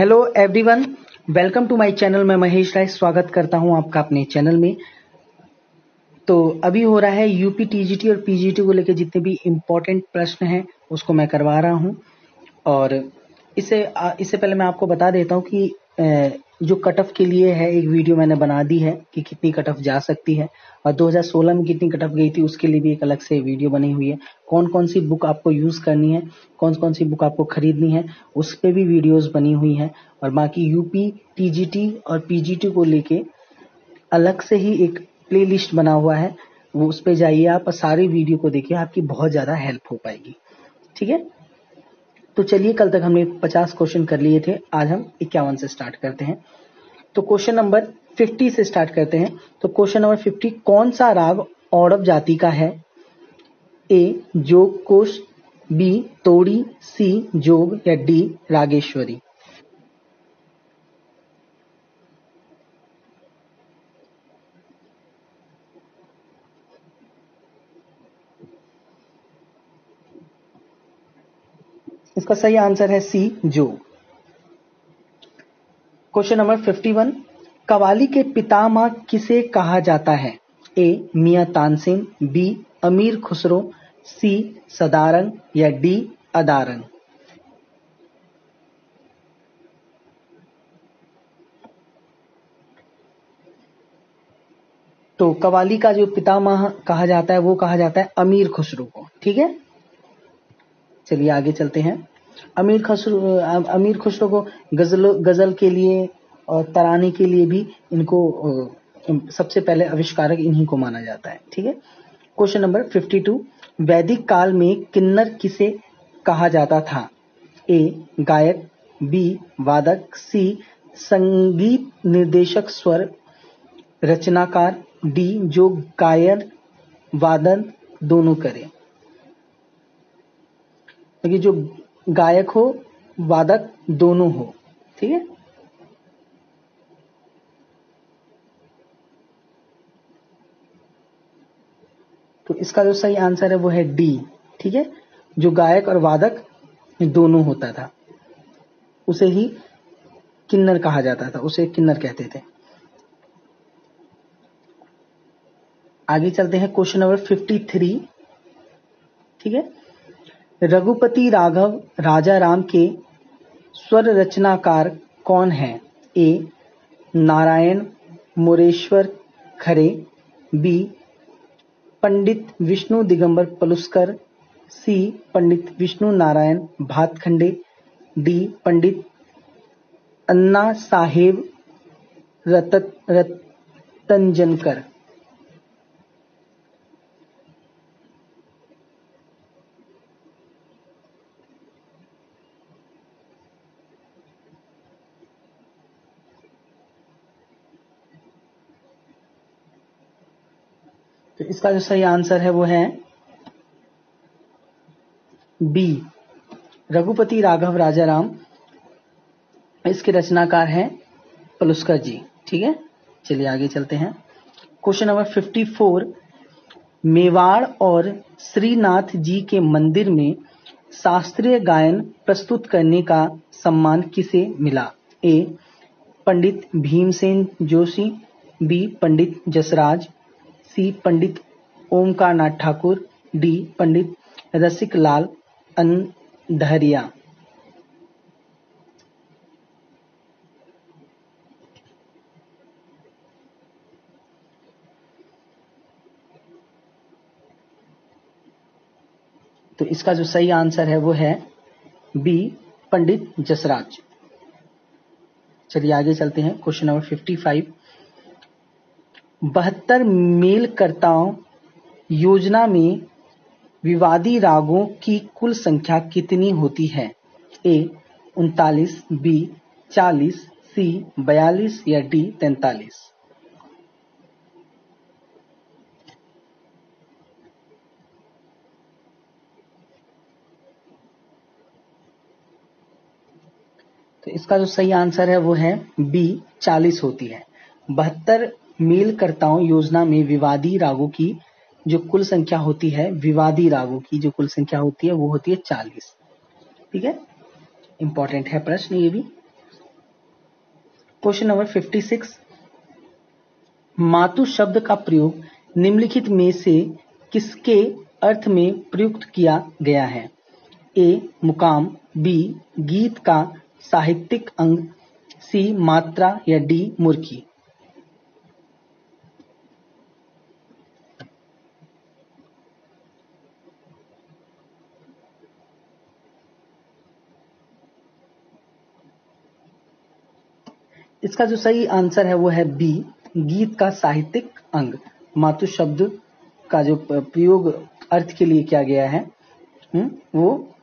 Hello everyone welcome to my channel मैं महेश राय स्वागत करता हूँ आपका अपने चैनल में। तो अभी हो रहा है यूपी टीजीटी और पीजीटी को लेकर जितने भी इम्पोर्टेंट प्रश्न हैं, उसको मैं करवा रहा हूँ। और इससे इससे पहले मैं आपको बता देता हूँ कि जो कट ऑफ़ के लिए है, एक वीडियो मैंने बना दी है कि कितनी कट ऑफ़ जा सकती है। और 2016 में कितनी कट ऑफ़ गई थी, उसके लिए भी एक अलग से वीडियो बनी हुई है। कौन कौन सी बुक आपको यूज़ करनी है कौन कौन सी बुक आपको खरीदनी है, उस पर भी वीडियोस बनी हुई है। और बाकी यूपी टीजीटी और पीजीटी को लेके अलग से ही एक प्ले बना हुआ है। वो उस पर जाइए आप और सारी वीडियो को देखिए, आपकी बहुत ज़्यादा हेल्प हो पाएगी। ठीक है? तो चलिए, कल तक हमने 50 क्वेश्चन कर लिए थे। आज हम इक्यावन से स्टार्ट करते हैं। तो क्वेश्चन नंबर 50 से स्टार्ट करते हैं। तो क्वेश्चन नंबर 50 कौन सा राग औरब जाति का है? ए जोग कोश बी तोड़ी सी जोग, या डी रागेश्वरी। इसका सही आंसर है सी, जो। Question number fifty one qawwali के पितामह किसे कहा जाता है? ए मियाँ तानसेन बी अमीर खुसरो सी सदारंग, या डी अदारंग? तो कवाली का जो पितामह कहा जाता है, वो कहा जाता है अमीर खुसरो को। ठीक है? चलिए आगे चलते हैं। अमीर खसरो, अमीर खुसरो को गज़ल गज़ल के लिए और तराने के लिए भी इनको सबसे पहले आविष्कारक इन्हीं को माना जाता है, ठीक है? क्वेश्चन नंबर फिफ्टी टू वैदिक काल में किन्नर किसे कहा जाता था? ए गायक बी वादक सी संगीत निर्देशक, स्वर रचनाकार डी जो गायन, वादन दोनों करे। जो गायक हो, वादक दोनों हो, ठीक है? तो इसका जो सही आंसर है वो है डी, ठीक है? जो गायक और वादक दोनों होता था, उसे ही किन्नर कहा जाता था, उसे किन्नर कहते थे। आगे चलते हैं क्वेश्चन नंबर फिफ्टी थ्री, ठीक है? रघुपति राघव राजा राम के स्वर रचनाकार कौन है? A. Narayan Moreshwar Khare, B. Pandit Vishnu Digambar Paluskar, C. Pandit Vishnu Narayan Bhatkhande, D. Pandit Anna Saheb रतत Ratanjankar. तो इसका जो सही आंसर है वो है बी। रघुपति राघव राजा राम इसके रचनाकार हैं पलुस्कर जी। ठीक है? चलिए आगे चलते हैं। Question number fifty four, Mewar और श्रीनाथ जी के मंदिर में शास्त्रीय गायन प्रस्तुत करने का सम्मान किसे मिला? A, Pandit Bhimsen Joshi, B, Pandit Jasraj C Pandit Omkar Nath Thakur, D Pandit Rasik Lal Andharia तो इसका जो सही आंसर है वो है बी पंडित जसराज। चलिए आगे चलते हैं, क्वेश्चन नंबर फिफ्टी फाइव बहत्तर मेलकर्ताओं योजना में विवादी रागों की कुल संख्या कितनी होती है? ए, उनतालीस, बी, चालीस, सी, बयालीस या डी, तैतालीस? तो इसका जो सही आंसर है वो है बी, चालीस होती है। बहत्तर मेलकर्ताओं योजना में विवादी रागों की जो कुल संख्या होती है, विवादी रागों की जो कुल संख्या होती है, वो होती है चालीस। ठीक है? इंपॉर्टेंट है प्रश्न ये भी। क्वेश्चन नंबर फिफ्टी सिक्स मातु शब्द का प्रयोग निम्नलिखित में से किसके अर्थ में प्रयुक्त किया गया है? ए मुकाम बी गीत का साहित्यिक अंग सी मात्रा या डी मुर्खी इसका जो सही आंसर है वो है बी गीत का साहित्यिक अंग। मातु शब्द का जो प्रयोग अर्थ के लिए किया गया है हम्म, वो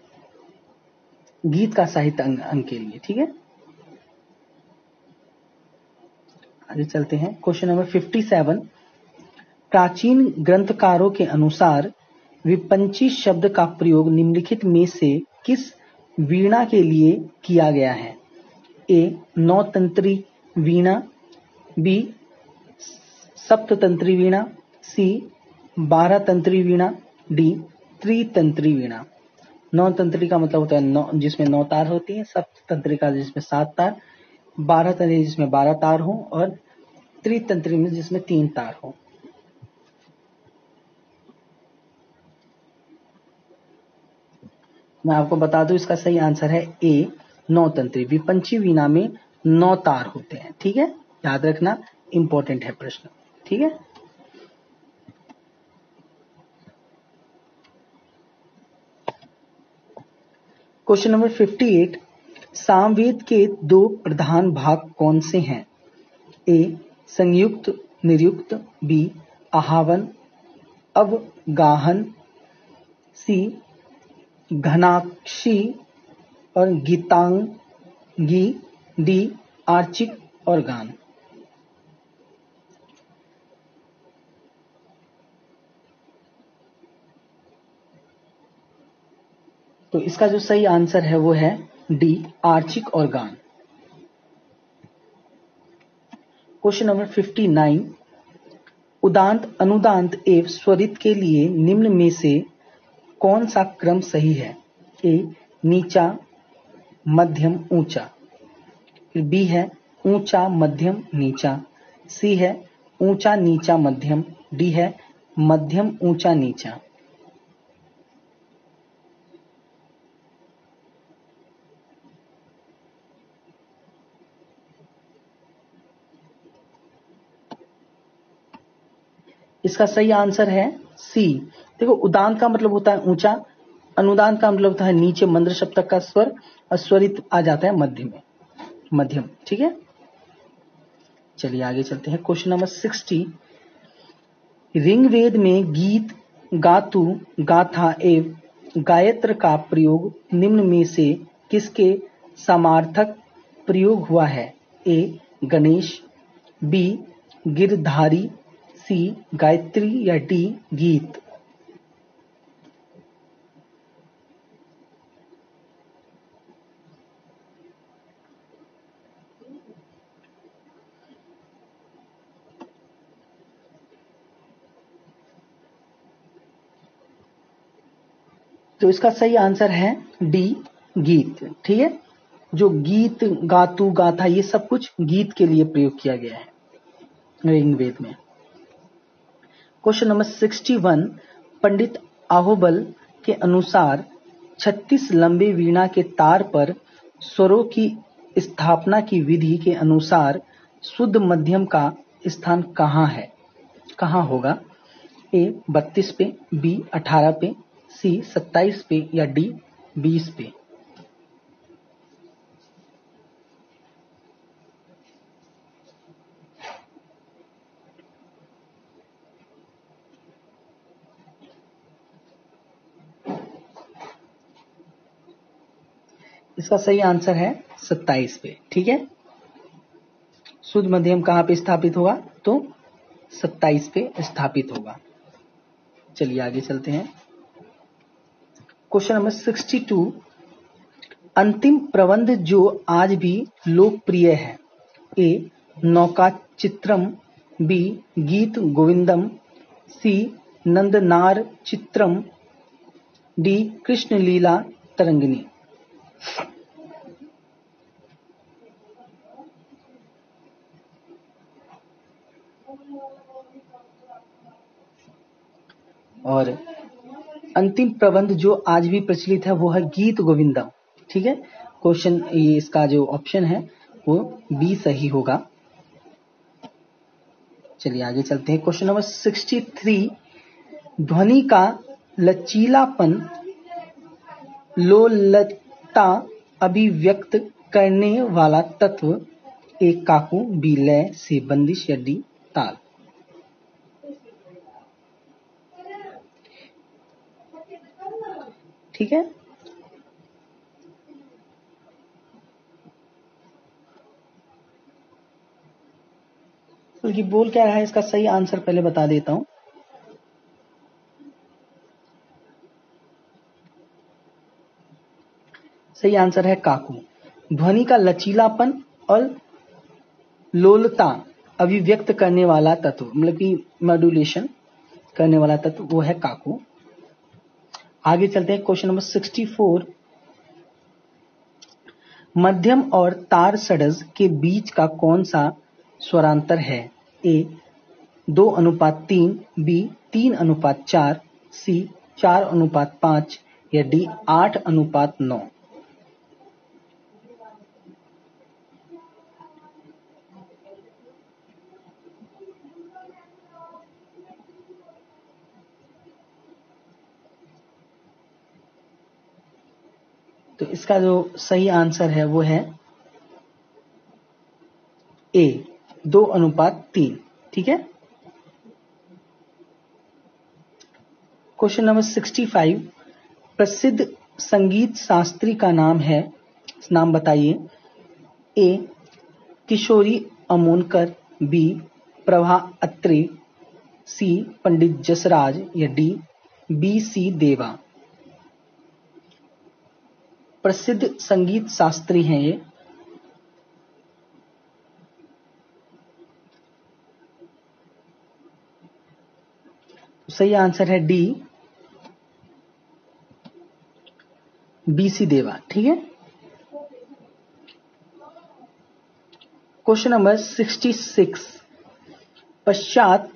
गीत का साहित्य अंग, अंग के लिए ठीक है? आगे चलते हैं। क्वेश्चन नंबर फिफ्टी सेवन प्राचीन ग्रंथकारों के अनुसार विपंची शब्द का प्रयोग निम्नलिखित में से किस वीणा के लिए किया गया है? ए नौ तंत्री वीणा, बी, सप्ततंत्री वीणा, सी बारह तंत्री वीणा, डी, त्रितंत्री वीणा। नौ तंत्री का मतलब होता है नौ, जिसमें नौ तार होती है सप्त तंत्री का जिसमें सात तार बारह तंत्री जिसमें बारह तार हो, और त्रितंत्री में जिसमें तीन तार हो। मैं आपको बता दूँ, इसका सही आंसर है ए नौ तंत्री विपंची वीणा में नौ तार होते हैं, ठीक है? याद रखना इंपॉर्टेंट है प्रश्न, ठीक है? क्वेश्चन नंबर 58 सामवेद के दो प्रधान भाग कौन से हैं? ए संयुक्त, निरुक्त बी आहावन, अवगाहन सी घनाक्षी और गीतांगी डी, आर्चिक और गान। तो इसका जो सही आंसर है वो है डी, आर्चिक और गान। Question number fifty nine. उदांत, अनुदांत एवं स्वरित के लिए निम्न में से कौन सा क्रम सही है? ए, नीचा मध्यम ऊँचा। फिर बी है ऊँचा मध्यम नीचा। सी है ऊँचा नीचा मध्यम। डी है मध्यम ऊँचा नीचा। इसका सही आंसर है सी देखो उदान का मतलब होता है ऊँचा अनुदान का मतलब होता है नीचे मंद्र शब्द का स्वर और स्वरित आ जाता है मध्य में। मध्यम, ठीक है? चलिए आगे चलते हैं। Question number sixty. रिंगवेद में गीत, गातु, गाथा एवं गायत्र का प्रयोग निम्न में से किसके समार्थक प्रयोग हुआ है? A, Ganesh, B, Girdhari, C, Gayatri या डी, गीत? तो इसका सही आंसर है डी, गीत। ठीक है? जो गीत, गातु, गाथा, ये सब कुछ गीत के लिए प्रयोग किया गया है, ऋग्वेद में। Question number sixty one, Pandit Ahobal के अनुसार 36 लंबे वीणा के तार पर स्वरों की स्थापना की विधि के अनुसार शुद्ध मध्यम का स्थान कहाँ है? कहाँ होगा? ए, बत्तीस पे, बी, अठारह पे सी सत्ताईस पे या डी बीस पे। इसका सही आंसर है सत्ताईस पे, ठीक है? शुद्ध मध्यम कहाँ पे स्थापित होगा? तो सत्ताईस पे स्थापित होगा। चलिए आगे चलते हैं। क्वेश्चन नंबर 62 अंतिम प्रबंध जो आज भी लोकप्रिय है। ए नौका चित्रम बी, गीत गोविंदम, सी, नंदनार चित्रम, डी कृष्ण लीला तरंगिनी। और अंतिम प्रबंध जो आज भी प्रचलित है, वो है गीत गोविंदम। ठीक है? क्वेश्चन ये इसका जो ऑप्शन है, वो बी सही होगा। चलिए, आगे चलते हैं। क्वेश्चन नंबर सिक्सटी थ्री ध्वनि का लचीलापन, लोलता अभिव्यक्त करने वाला तत्व, एक काकू, बी लय, से बंदिश, या डी ताल। ठीक है? तो ये बोल क्या रहा है? इसका सही आंसर पहले बता देता हूँ। सही आंसर है काकू। ध्वनि का लचीलापन और लोलता अभिव्यक्त करने वाला तत्व मतलब कि मॉड्यूलेशन करने वाला तत्व, वो है काकू। आगे चलते हैं, क्वेश्चन नंबर सिक्सटी फोर। मध्यम और तार सडज के बीच का कौन सा स्वरांतर है? ए, दो अनुपात तीन, बी, तीन अनुपात चार, सी, चार अनुपात पाँच, या डी, आठ अनुपात नौ? तो इसका जो सही आंसर है वो है ए दो अनुपात तीन, ठीक है? क्वेश्चन नंबर सिक्सटी फाइव प्रसिद्ध संगीत शास्त्री का नाम है, नाम बताइए। A Kishori Amonkar B Prabha Atre C Pandit Jasraj, या डी बी सी देवा। प्रसिद्ध संगीत शास्त्री हैं ये। सही आंसर है डी बीसी देवा, ठीक है? क्वेश्चन नंबर सिक्सटी सिक्स, पश्चात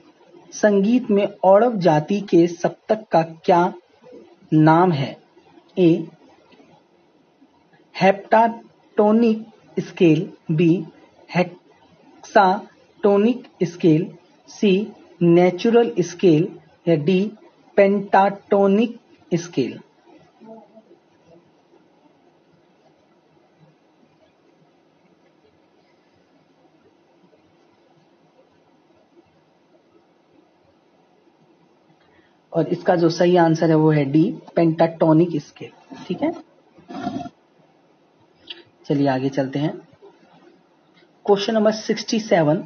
संगीत में औरव जाति के सप्तक का क्या नाम है? A heptatonic scale B hexatonic scale C natural scale या डी पेंटाटोनिक स्केल और इसका जो सही आंसर है वो है डी पेंटाटोनिक स्केल ठीक है? चलिए आगे चलते हैं। क्वेश्चन नंबर सिक्सटी सेवन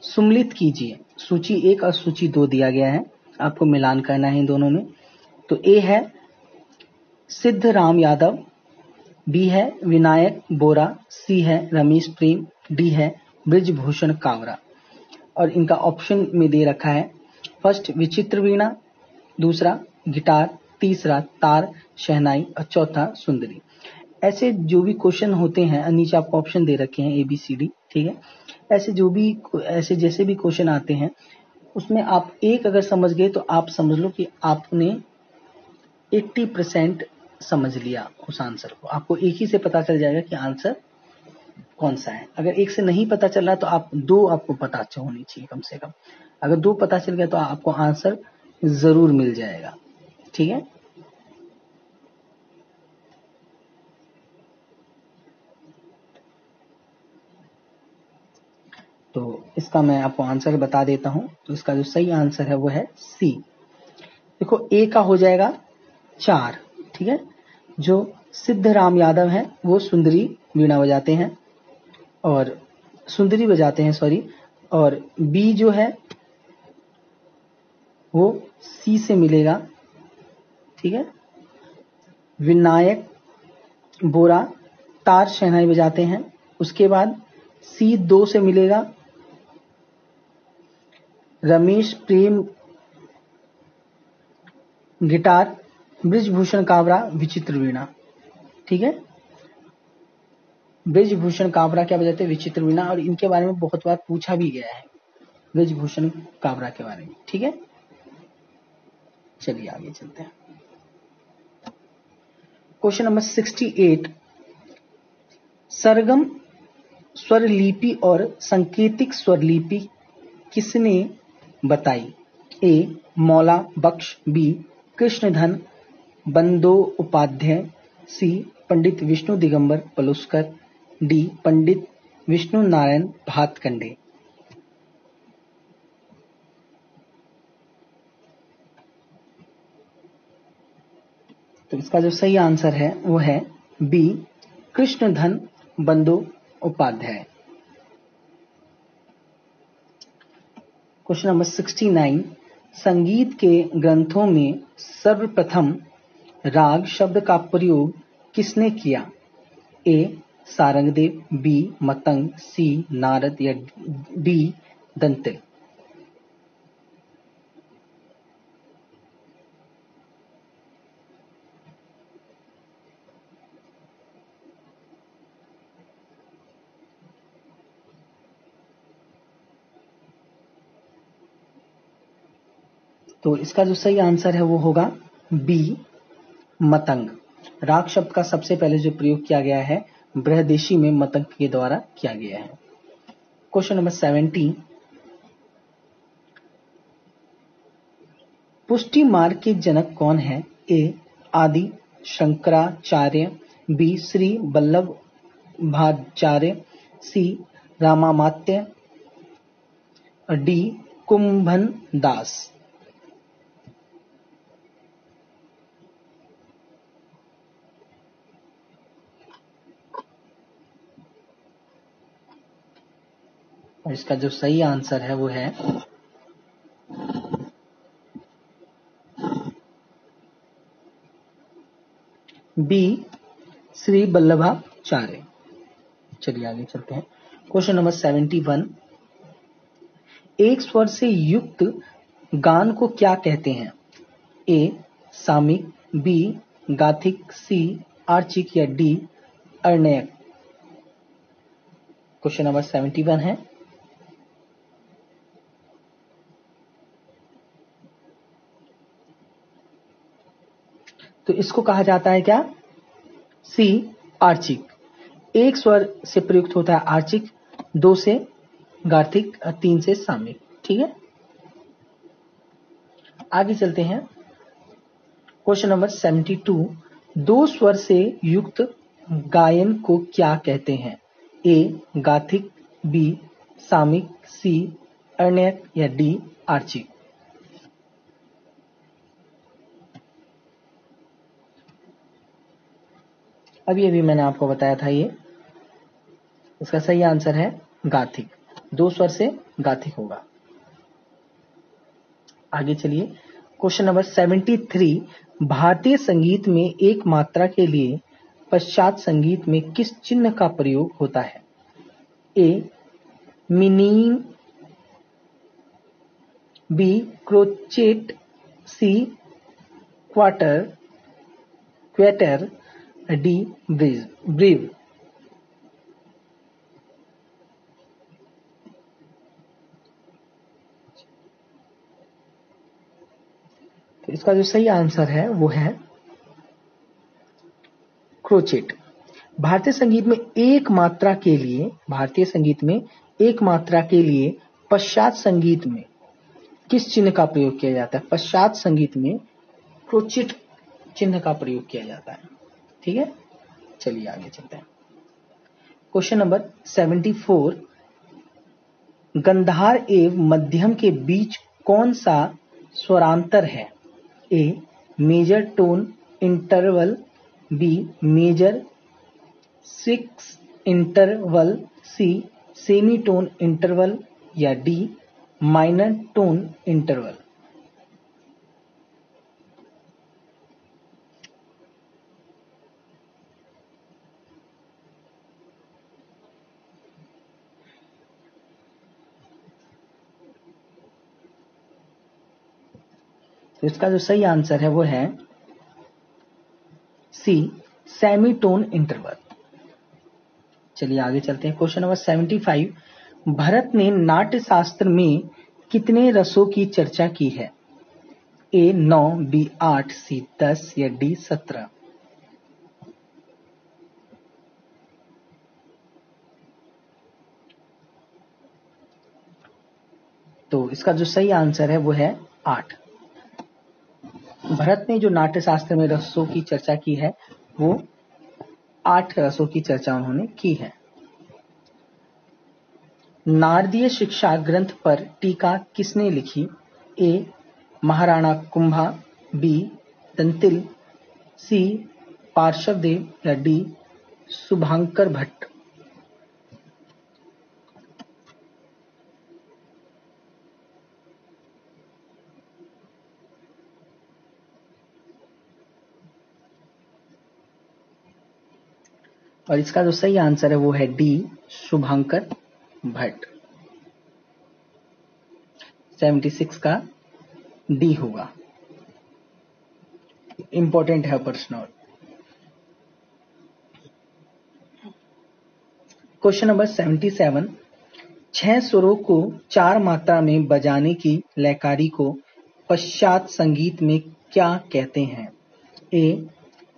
सुमलित कीजिए। सूची एक और सूची दो दिया गया है। आपको मिलान करना है इन दोनों में। तो ए है सिद्ध राम यादव बी है विनायक बोरा सी है रमेश प्रेम डी है ब्रिजभूषण कावरा। और इनका ऑप्शन में दे रखा है फ़र्स्ट विचित्र वीणा, दूसरा गिटार, तीसरा तार, शहनाई और चौथा सुंदरी। ऐसे जो भी क्वेश्चन होते हैं नीचे आपको ऑप्शन दे रखे हैं ए बी सी डी ठीक है? ऐसे जो भी, ऐसे जैसे भी क्वेश्चन आते हैं, उसमें आप एक अगर समझ गए तो आप समझ लो कि आपने 80 परसेंट समझ लिया उस आंसर को। आपको एक ही से पता चल जाएगा कि आंसर कौन सा है। अगर एक से नहीं पता चल रहा तो आप, दो आपको पता होनी चाहिए कम से कम। अगर दो पता चल गया तो आपको आंसर ज़रूर मिल जाएगा, ठीक है तो इसका मैं आपको आंसर बता देता हूँ। तो इसका जो सही आंसर है वो है सी। देखो, ए का हो जाएगा चार, ठीक है? जो सिद्ध राम यादव है, वो सुंदरी वीणा बजाते हैं और सुंदरी बजाते हैं सॉरी और बी जो है, वो सी से मिलेगा, ठीक है? विनायक बोरा, तार शहनाई बजाते हैं, उसके बाद सी दो से मिलेगा रमेश प्रेम गिटार, ब्रिजभूषण कावरा, विचित्र वीणा। ठीक है? ब्रिजभूषण कावरा क्या बजाते हैं? विचित्र वीणा, और इनके बारे में बहुत बार पूछा भी गया है, ब्रिजभूषण कावरा के बारे में। ठीक है? चलिए आगे चलते हैं। Question number sixty eight. सरगम स्वरलिपि और संकेतिक स्वरलिपि किसने बताई। A, Maula Bakhsh, B, Krishnadhan, Bandopadhyay, C, Pandit Vishnu Digambar Paluskar, D, Pandit Vishnu Narayan Bhatkhande तो इसका जो सही आंसर है, वो है B, Krishnadhan Bandopadhyay. Question number sixty nine, संगीत के ग्रंथों में सर्वप्रथम राग शब्द का प्रयोग किसने किया? A, Sharangdev, B, Matang, C, Narad, या डी, दंतिल। तो इसका जो सही आंसर है वो होगा बी, मतंग। राग शब्द का सबसे पहले जो प्रयोग किया गया है, बृहदेशी में मतंग के द्वारा किया गया है। क्वेश्चन नंबर सेवेंटी पुष्टि मार्ग के जनक कौन है? A, Adi, Shankaracharya, B, Shri Vallabhacharya C, Ramamatya D Kumbhan Das और इसका जो सही आंसर है वो है बी, श्री वल्लभाचार्य चलिए आगे चलते हैं। क्वेश्चन नंबर सेवेंटी वन एक स्वर से युक्त गान को क्या कहते हैं? ए सामिक बी, गाथिक, सी, आर्चिक या डी अर्णयक क्वेश्चन नंबर सेवेंटी वन है। तो इसको कहा जाता है क्या? सी, आर्चिक। एक स्वर से प्रयुक्त होता है आर्चिक, दो से गार्थिक, तीन से सामिक ठीक है? आगे चलते हैं। Question number seventy two. दो स्वर से युक्त गायन को क्या कहते हैं? ए गाथिक बी सामिक सी अर्णयक या डी, आर्चिक। अभी अभी मैंने आपको बताया था ये। इसका सही आंसर है गाथिक। दो स्वर से गाथिक होगा। आगे चलिए। Question number seventy three. भारतीय संगीत में एक मात्रा के लिए पश्चात संगीत में किस चिन्ह का प्रयोग होता है? A minim B, crotchet, C, quarter, quaver D breve breve तो इसका जो सही आंसर है, वो है क्रोचेट। भारतीय संगीत में एक मात्रा के लिए, भारतीय संगीत में एक मात्रा के लिए पश्चात संगीत में किस चिन्ह का प्रयोग किया जाता है? पश्चात संगीत में क्रोचिट चिन्ह का प्रयोग किया जाता है। ठीक है? चलिए आगे चलते हैं। क्वेश्चन नंबर सेवेंटी फोर गंधार एवं मध्यम के बीच कौन सा स्वरांतर है? A major tone interval B major six interval C semitone interval या डी माइनर टोन इंटरवल तो इसका जो सही आंसर है वो है सी सेमी टोन इंटरवल चलिए आगे चलते हैं। Question number seventy five Bharat ने नाट्य शास्त्र में कितने रसों की चर्चा की है? ए नौ बी आठ सी दस या डी सत्रह? तो इसका जो सही आंसर है वो है आठ। भरत ने जो नाट्य शास्त्र में रसों की चर्चा की है, वो आठ रसों की चर्चा उन्होंने की है। नारदीय शिक्षा ग्रंथ पर टीका किसने लिखी? A. Maharana Kumbha, B. Dantil, C. Parshvadev, या डी. शुभांकर भट्ट। और इसका जो सही आंसर है वो है डी, शुभांकर भट्ट। 76 का डी होगा। इंपॉर्टेंट है प्रश्न और। क्वेश्चन नंबर 77 छह स्वरों को चार मात्रा में बजाने की लयकारी को पश्चात संगीत में क्या कहते हैं? A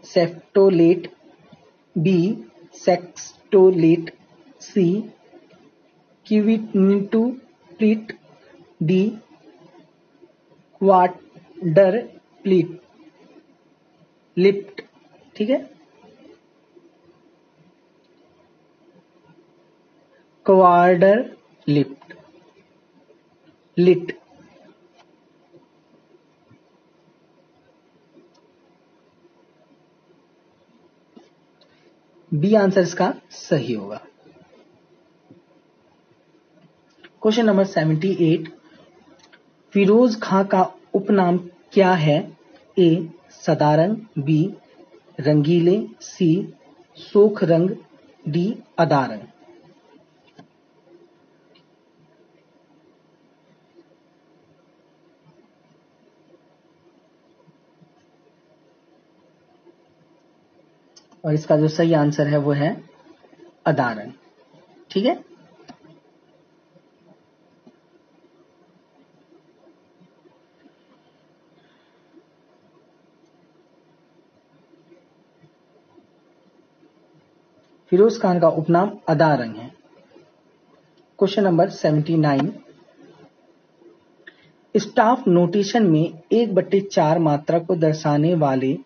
septolet B sextolet C pleat D quadruplet लिप्ट ठीक है? क्वाडर लिप्ट लिट बी आंसर इसका सही होगा। Question number seventy eight, Firoz Khan का उपनाम क्या है? ए सदारंग बी, रंगीले, सी, सोख रंग, डी अदारंग और इसका जो सही आंसर है वो है अदारंग ठीक है? फिरोज खान का उपनाम अदारंग है। Question number seventy nine. Staff notation में एक बट्टे चार मात्रा को दर्शाने वाले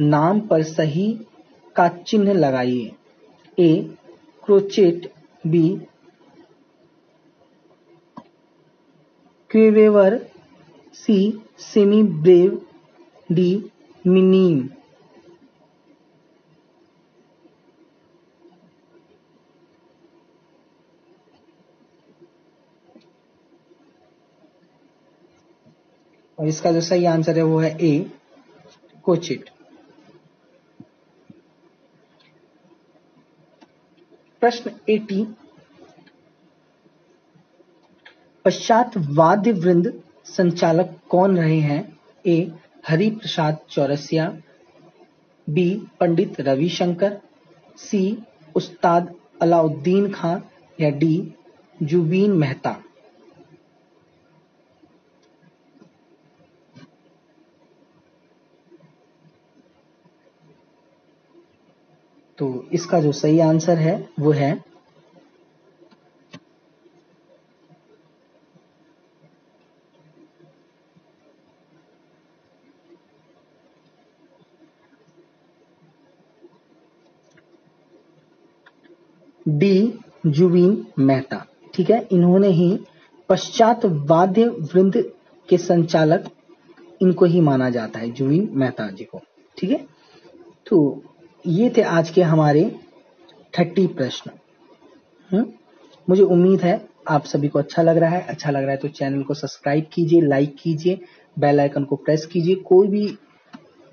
नाम पर सही का चिन्ह लगाइए। A, crotchet, B, quaver, C semibreve D, minim. और इसका जो सही आंसर है, वो है ए कोचिट प्रश्न एटी। पश्चात वाद्य वृंद संचालक कौन रहे हैं? A Hari Prasad Chaurasia, B, Pandit Ravishankar, C, Ustad Alauddin Khan या डी, जुबीन मेहता। तो इसका जो सही आंसर है, वो है डी जुबीन मेहता। ठीक है? इन्होंने ही पश्चात वाद्य वृंद के संचालक इनको ही माना जाता है, जुबीन मेहता जी को। ठीक है? तो ये थे आज के हमारे थर्टी प्रश्न। हम्म? मुझे उम्मीद है आप सभी को अच्छा लग रहा है। अच्छा लग रहा है तो चैनल को सब्सक्राइब कीजिए, लाइक कीजिए, बेल आइकन को प्रेस कीजिए। कोई भी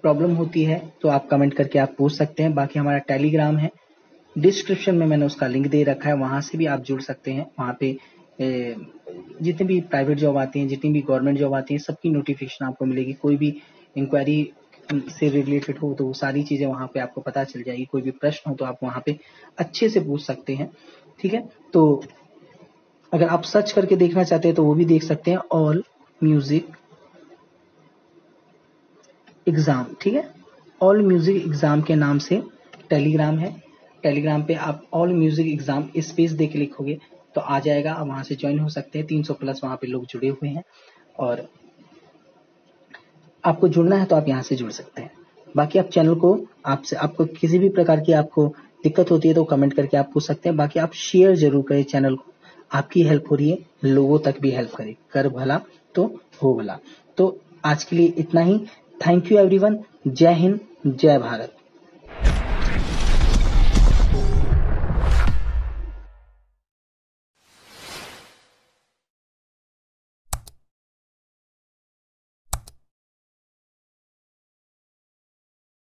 प्रॉब्लम होती है तो आप कमेंट करके आप पूछ सकते हैं। बाकी हमारा टेलीग्राम है। डिस्क्रिप्शन में मैंने उसका लिंक दे रखा है। वहाँ से भी आप जुड़ सकते हैं। वहाँ पे जितनी भी प्राइवेट जॉब आती हैं, जितनी भी गवर्नमेंट जॉब आती हैं, सबकी नोटिफिकेशन आपको मिलेगी। कोई भी इंक्वायरी से रिलेटेड हो तो वो सारी चीज़ें वहाँ पे आपको पता चल जाएगी। कोई भी प्रश्न हो तो आप वहाँ पे अच्छे से पूछ सकते हैं। ठीक है? तो अगर आप सर्च करके देखना चाहते हैं तो वो भी देख सकते हैं। ऑल म्यूज़िक एग्ज़ाम ठीक है? ऑल म्यूज़िक एग्ज़ाम के नाम से टेलीग्राम है। टेलीग्राम पे आप ऑल म्यूज़िक एग्ज़ाम स्पेस दे के लिखोगे तो आ जाएगा। आप वहाँ से ज्वाइन हो सकते हैं। 300 प्लस वहाँ पे लोग जुड़े हुए हैं। और आपको जुड़ना है तो आप यहाँ से जुड़ सकते हैं। बाकी आप चैनल को आपसे, आपको किसी भी प्रकार की आपको दिक्कत होती है तो कमेंट करके आप पूछ सकते हैं। बाकी आप शेयर ज़रूर करें चैनल को। आपकी हेल्प हो रही है, लोगों तक भी हेल्प करें, कर भला तो हो भला। तो आज के लिए इतना ही। थैंक यू एवरीवन जय हिंद, जय भारत।